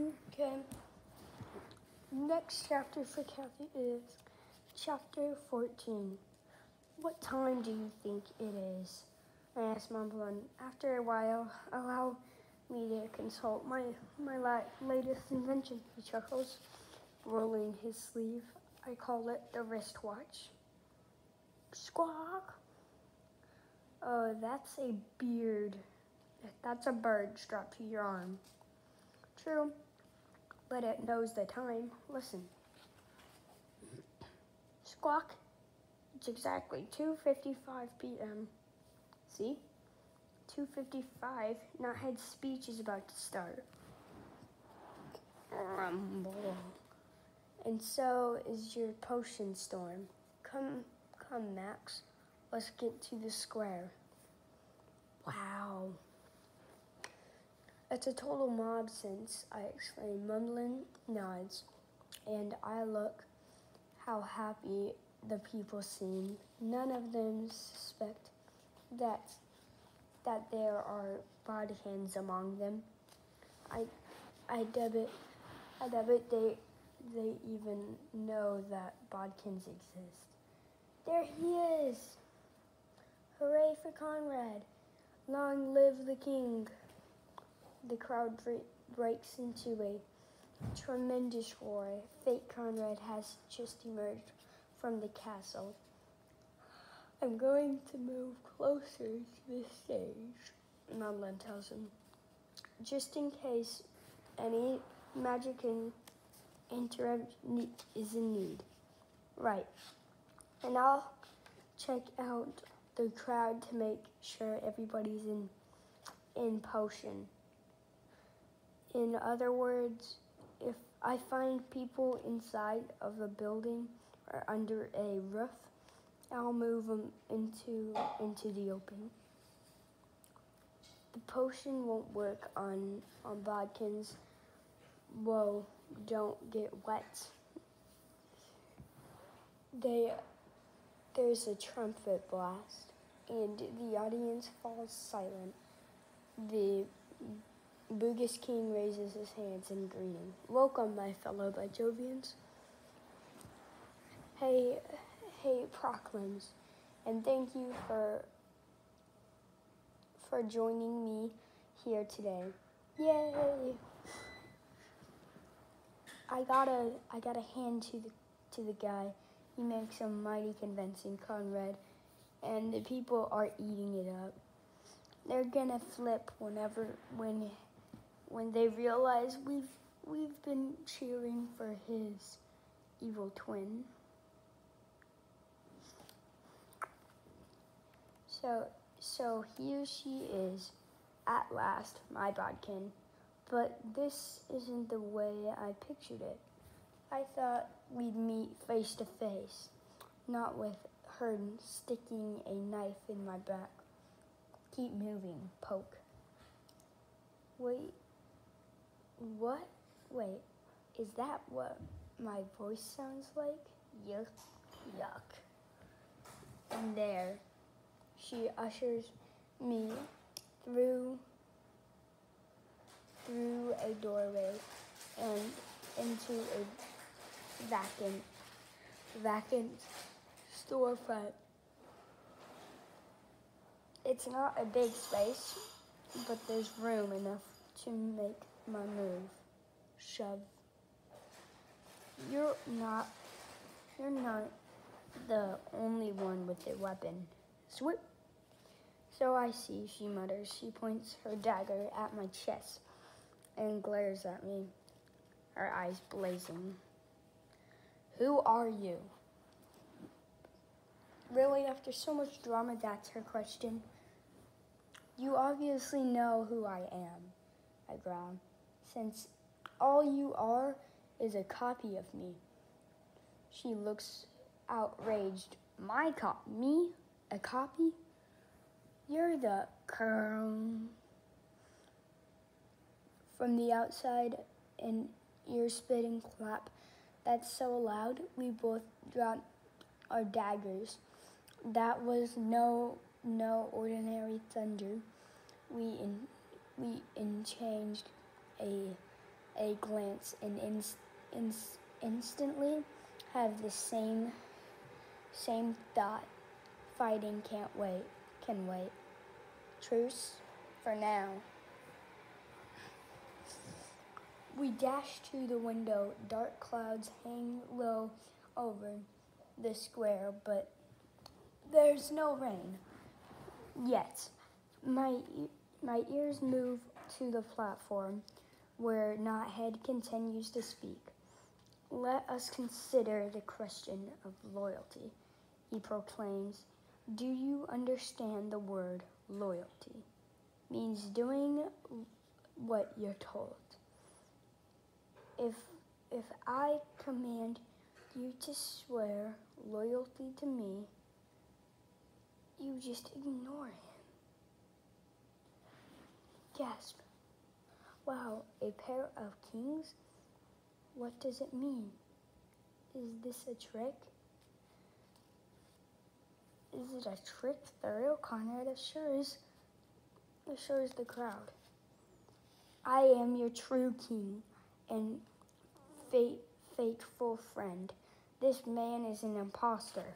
Okay. Next chapter for Kathy is chapter 14. What time do you think it is? I asked Mumblin, after a while, allow me to consult my, my la- latest invention, he chuckles, rolling his sleeve. I call it the wristwatch. Squawk! Oh, that's a beard. That's a bird strapped to your arm. True, but it knows the time. Listen. Squawk. It's exactly 2:55 p.m. See? 2:55. Knothead's speech is about to start. Rumble. And so is your potion storm. Come, come, Max. Let's get to the square. Wow. It's a total mob since, I exclaim. Mumblin nods, and I look how happy the people seem. None of them suspect that that there are bodkins among them. I I debit I debit they they even know that bodkins exist. There he is! Hooray for Conrad! Long live the king! The crowd breaks into a tremendous roar. Fate Conrad has just emerged from the castle. I'm going to move closer to the stage, Madeline tells him, just in case any magic in interrupt is in need. Right. And I'll check out the crowd to make sure everybody's in in potion. In other words, if I find people inside of a building or under a roof, I'll move them into into the open. The potion won't work on on bodkins. Whoa, don't get wet. They there's a trumpet blast and the audience falls silent. The Boogus King raises his hands in greeting. Welcome, my fellow Byjovians. Hey, hey, Proclams, and thank you for for joining me here today. Yay! I gotta, I gotta hand to the to the guy. He makes a mighty convincing Conrad, and the people are eating it up. They're gonna flip whenever when when they realize we've we've been cheering for his evil twin. So so here she is, at last, my bodkin. But this isn't the way I pictured it. I thought we'd meet face to face, not with her sticking a knife in my back. Keep moving, poke. Wait, what? Wait, is that what my voice sounds like? Yuck, yuck. And there, she ushers me through through a doorway and into a vacant vacant storefront. It's not a big space, but there's room enough to make my move. Shove. You're not you're not the only one with a weapon. Swoop. So I see, she mutters. She points her dagger at my chest and glares at me, her eyes blazing. Who are you? Really, after so much drama, that's her question. You obviously know who I am, I growl since all you are is a copy of me. She looks outraged. My cop, me? A copy? You're the curl. From the outside, an ear-splitting clap that's so loud we both dropped our daggers. That was no no ordinary thunder. We in we enchanged a a glance and ins- ins- instantly have the same same thought. Fighting can't wait. Can wait. Truce for now. We dash to the window. Dark clouds hang low over the square, but there's no rain yet. My my ears move to the platform where Knothead continues to speak. Let us consider the question of loyalty. He proclaims, Do you understand the word loyalty? Means doing what you're told. If if I command you to swear loyalty to me, you just ignore him. Gasp. Wow, a pair of kings? What does it mean? Is this a trick? Is it a trick? The real Conrad assures assures the crowd. I am your true king and fate, faithful friend. This man is an impostor.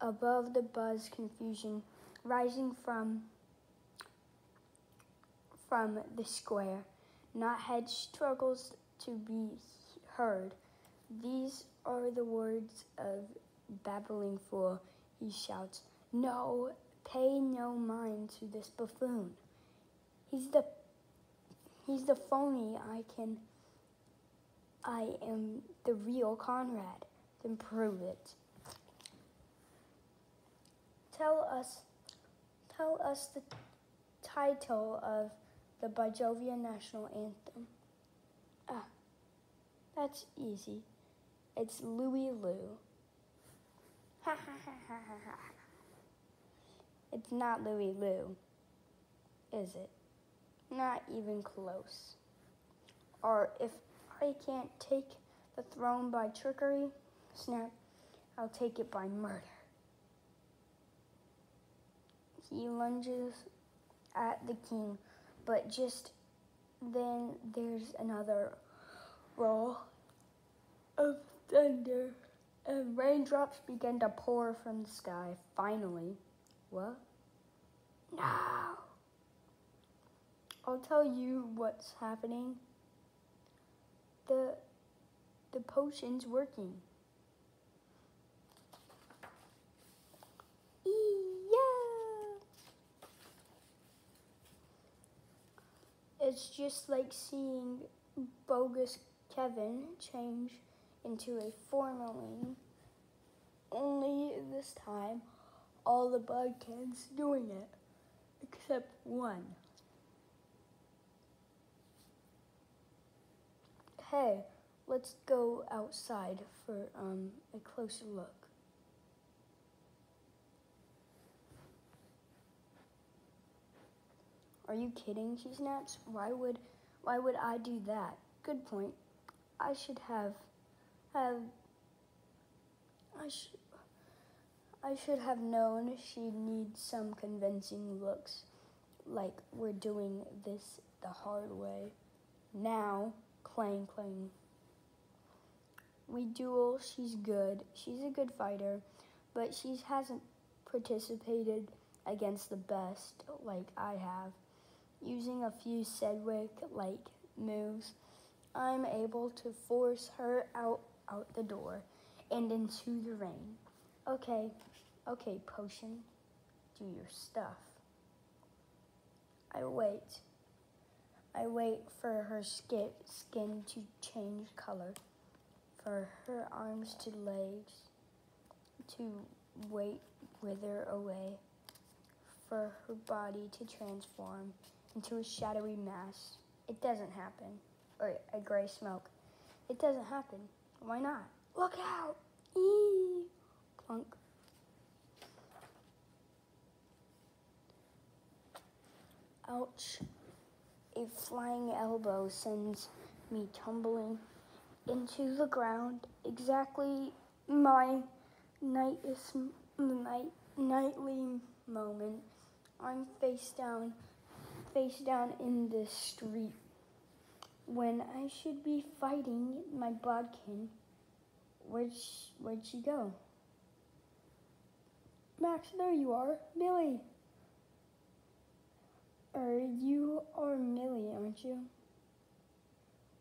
Above the buzz confusion rising from from the square, Knothead struggles to be heard. These are the words of babbling fool, he shouts. No, pay no mind to this buffoon. He's the he's the phony I can I am the real Conrad. Then prove it. Tell us tell us the title of the Byjovia National Anthem. Ah, that's easy. It's Louie Lou. Ha ha ha ha ha ha. It's not Louie Lou, is it? Not even close. Or if I can't take the throne by trickery, snap, I'll take it by murder. He lunges at the king, but just then there's another roll of thunder, and raindrops begin to pour from the sky. Finally, what? No. I'll tell you what's happening. The the potion's working. It's just like seeing bogus Kevin change into a formalin. Only this time, all the bug kids doing it, except one. Hey, let's go outside for um, a closer look. Are you kidding? She snaps. Why would, why would I do that? Good point. I should have, have. I should. I should have known she'd need some convincing looks, like we're doing this the hard way. Now, clang clang. We duel. She's good. She's a good fighter, but she hasn't participated against the best like I have. Using a few Sedgwick like moves, I'm able to force her out out the door and into the rain. Okay, okay, potion, do your stuff. I wait. I wait for her skin, skin to change color, for her arms to legs to wait wither away, for her body to transform into a shadowy mass. It doesn't happen. Or a gray smoke. It doesn't happen. Why not? Look out! Eee! Clunk. Ouch. A flying elbow sends me tumbling into the ground. Exactly my night night nightly moment. I'm face down face down in the street when I should be fighting my bodkin. Where'd she, where'd she go? Max, there you are. Millie. Er, you are Millie, aren't you?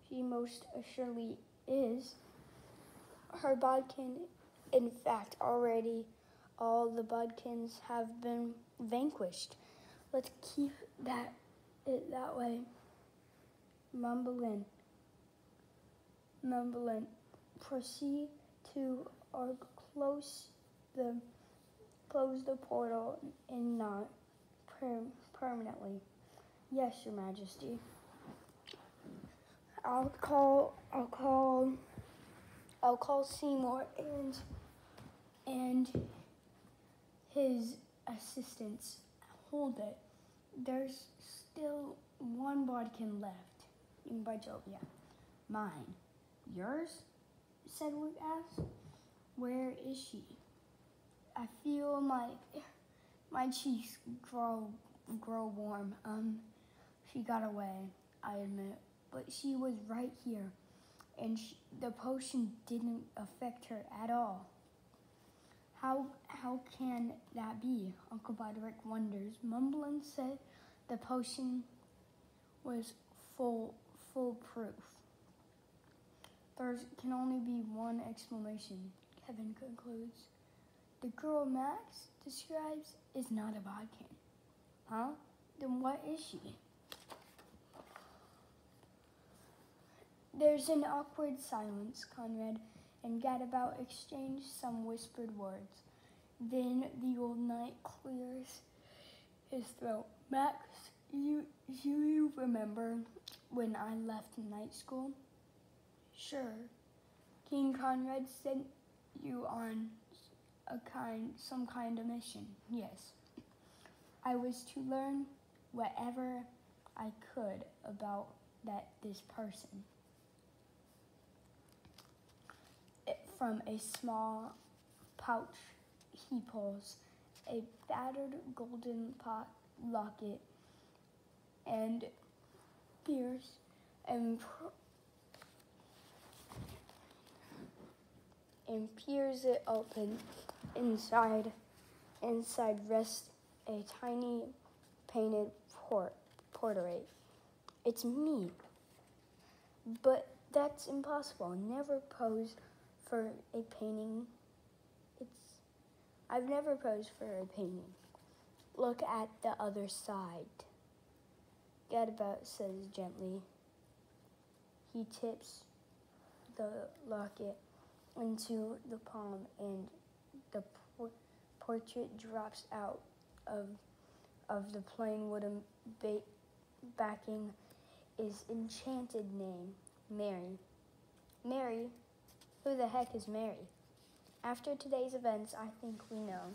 She most assuredly is. Her bodkin, in fact, already all the bodkins have been vanquished. Let's keep that it that way. Mumblin. Mumblin. Proceed to or close the close the portal and not per- permanently. Yes, Your Majesty. I'll call. I'll call. I'll call Seymour and and his assistants. Hold it. There's still one bodkin left. In yeah. Mine. Yours? said Luke asked. Where is she? I feel my my cheeks grow grow warm. Um, she got away. I admit, but she was right here, and she, the potion didn't affect her at all. How how can that be? Uncle Budrick wonders. Mumblin said the potion was full foolproof. There can only be one explanation, Kevin concludes. The girl Max describes is not a bodkin. Huh? Then what is she? There's an awkward silence. Conrad and Gadabout exchange some whispered words. Then the old knight clears his throat. Max, you, you, remember when I left night school? Sure. King Conrad sent you on a kind, some kind of mission. Yes. I was to learn whatever I could about that this person. It, from a small pouch, he pulls a battered golden pot locket and peers and and peers it open. Inside, inside rests a tiny painted port portrait. It's me. But that's impossible. Never pose for a painting. It's I've never posed for a painting. Look at the other side. Gadabout says gently. He tips the locket into the palm and the por- portrait drops out of of the plain wooden ba- backing is enchanted name Mary. Mary, who the heck is Mary? After today's events, I think we know.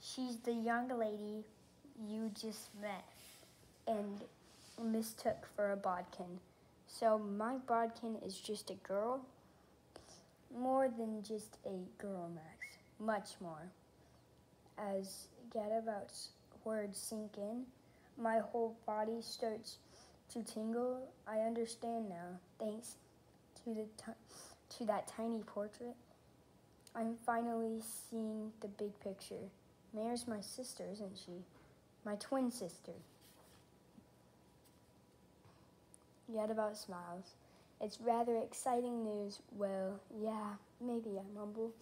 She's the young lady you just met and mistook for a bodkin. So my bodkin is just a girl? More than just a girl, Max. Much more. As Gadabout's words sink in, my whole body starts to tingle. I understand now, thanks to the to that tiny portrait. I'm finally seeing the big picture. Mare's my sister, isn't she? My twin sister. Gadabout smiles. It's rather exciting news. Well, yeah, maybe I mumble.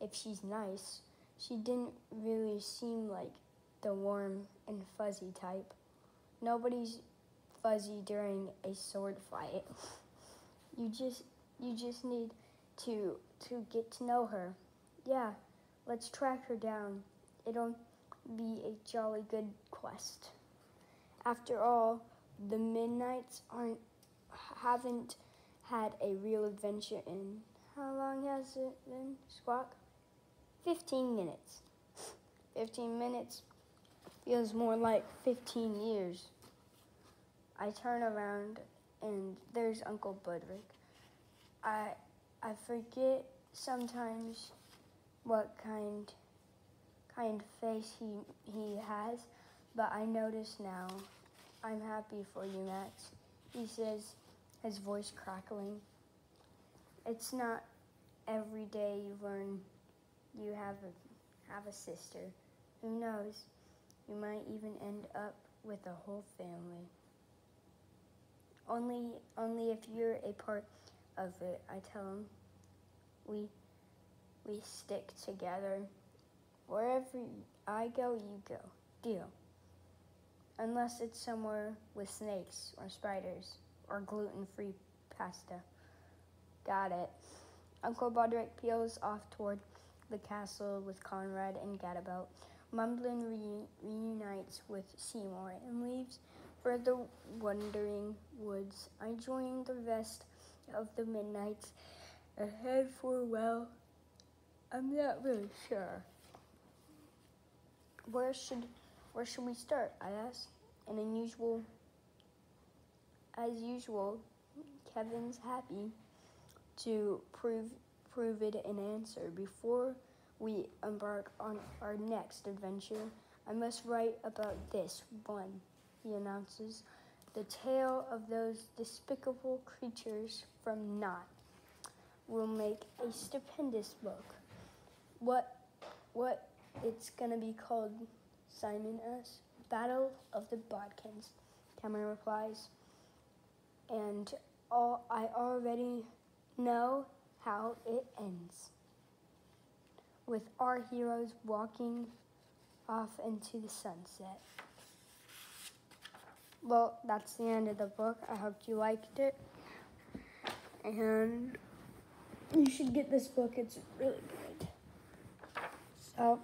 If she's nice. She didn't really seem like the warm and fuzzy type. Nobody's fuzzy during a sword fight. You just you just need to to get to know her. Yeah, let's track her down. It'll be a jolly good quest. After all, the Midnights aren't haven't had a real adventure in how long has it been, Squawk? Fifteen minutes. Fifteen minutes feels more like fifteen years. I turn around and there's Uncle Budrick. I I forget sometimes what kind kind face he he has, but I notice now I'm happy for you, Max, he says, his voice crackling. It's not every day you learn you have a, have a sister. Who knows? You might even end up with a whole family. Only, only if you're a part of it, I tell him. We, we stick together. Wherever I go, you go. Deal. Unless it's somewhere with snakes or spiders or gluten-free pasta. Got it. Uncle Budrick peels off toward the castle with Conrad and Gadabout. Mumblin re- reunites with Seymour and leaves for the wandering woods. I join the rest of the Midnights ahead head for, well, I'm not really sure. Where should where should we start? I asked. An unusual as usual, Kevin's happy to prove prove it an answer. Before we embark on our next adventure, I must write about this one, he announces. The tale of those despicable creatures from Knot will make a stupendous book. What what it's gonna be called, Simon asks. Battle of the Bodkins, Cameron replies. And all I already know how it ends. With our heroes walking off into the sunset. Well, that's the end of the book. I hope you liked it. And you should get this book, it's really good. So,